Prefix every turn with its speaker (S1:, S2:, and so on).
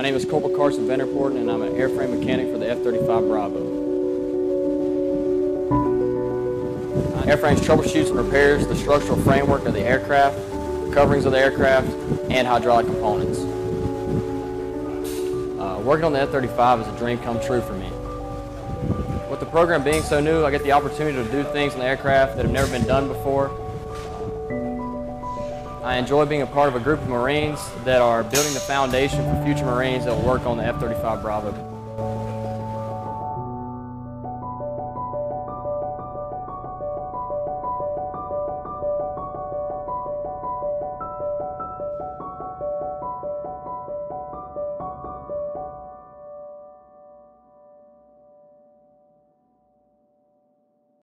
S1: My name is Corporal Carson Vanderpooten, and I'm an airframe mechanic for the F-35 Bravo. Airframes troubleshoots and repairs the structural framework of the aircraft, the coverings of the aircraft, and hydraulic components. Uh, working on the F-35 is a dream come true for me. With the program being so new, I get the opportunity to do things in the aircraft that have never been done before. I enjoy being a part of a group of Marines that are building the foundation for future Marines that will work on the F-35 Bravo.